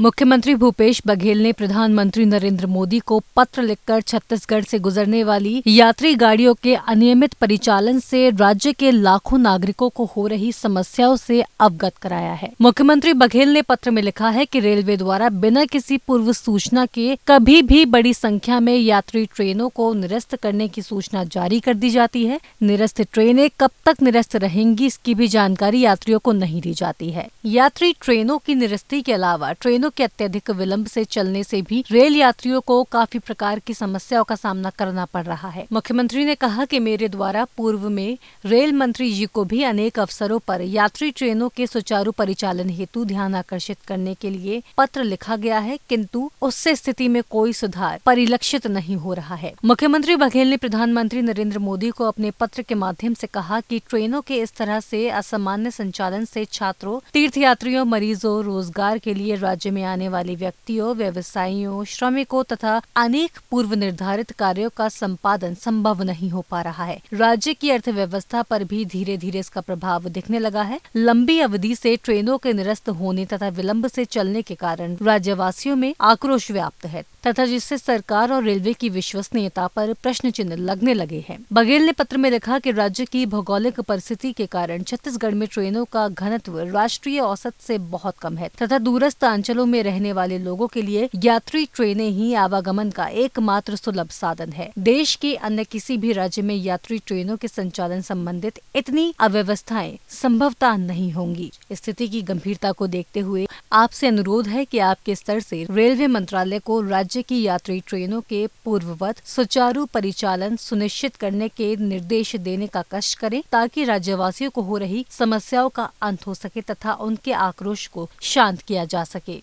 मुख्यमंत्री भूपेश बघेल ने प्रधानमंत्री नरेंद्र मोदी को पत्र लिखकर छत्तीसगढ़ से गुजरने वाली यात्री गाड़ियों के अनियमित परिचालन से राज्य के लाखों नागरिकों को हो रही समस्याओं से अवगत कराया है। मुख्यमंत्री बघेल ने पत्र में लिखा है कि रेलवे द्वारा बिना किसी पूर्व सूचना के कभी भी बड़ी संख्या में यात्री ट्रेनों को निरस्त करने की सूचना जारी कर दी जाती है। निरस्त ट्रेनें कब तक निरस्त रहेंगी इसकी भी जानकारी यात्रियों को नहीं दी जाती है। यात्री ट्रेनों की निरस्ती के अलावा ट्रेनों ट्रेनों के अत्यधिक विलंब से चलने से भी रेल यात्रियों को काफ़ी प्रकार की समस्याओं का सामना करना पड़ रहा है। मुख्यमंत्री ने कहा कि मेरे द्वारा पूर्व में रेल मंत्री जी को भी अनेक अवसरों पर यात्री ट्रेनों के सुचारू परिचालन हेतु ध्यान आकर्षित करने के लिए पत्र लिखा गया है, किंतु उससे स्थिति में कोई सुधार परिलक्षित नहीं हो रहा है। मुख्यमंत्री बघेल ने प्रधानमंत्री नरेंद्र मोदी को अपने पत्र के माध्यम से कहा कि ट्रेनों के इस तरह से असामान्य संचालन से छात्रों, तीर्थयात्रियों, मरीजों रोज़गार के लिए राज्य में आने वाले व्यक्तियों, व्यवसायियों, श्रमिकों तथा अनेक पूर्व निर्धारित कार्यों का संपादन संभव नहीं हो पा रहा है। राज्य की अर्थव्यवस्था पर भी धीरे धीरे इसका प्रभाव दिखने लगा है। लंबी अवधि से ट्रेनों के निरस्त होने तथा विलम्ब से चलने के कारण राज्यवासियों में आक्रोश व्याप्त है। तथा जिससे सरकार और रेलवे की विश्वसनीयता पर प्रश्न चिन्ह लगने लगे हैं। बघेल ने पत्र में लिखा कि राज्य की भौगोलिक परिस्थिति के कारण छत्तीसगढ़ में ट्रेनों का घनत्व राष्ट्रीय औसत से बहुत कम है तथा दूरस्थ अंचलों में रहने वाले लोगों के लिए यात्री ट्रेनें ही आवागमन का एकमात्र सुलभ साधन है। देश के अन्य किसी भी राज्य में यात्री ट्रेनों के संचालन संबंधित इतनी अव्यवस्थाएँ संभवता नहीं होंगी। स्थिति की गंभीरता को देखते हुए आपसे अनुरोध है कि आपके स्तर से रेलवे मंत्रालय को राज्य की यात्री ट्रेनों के पूर्ववत सुचारू परिचालन सुनिश्चित करने के निर्देश देने का कष्ट करें, ताकि राज्यवासियों को हो रही समस्याओं का अंत हो सके तथा उनके आक्रोश को शांत किया जा सके।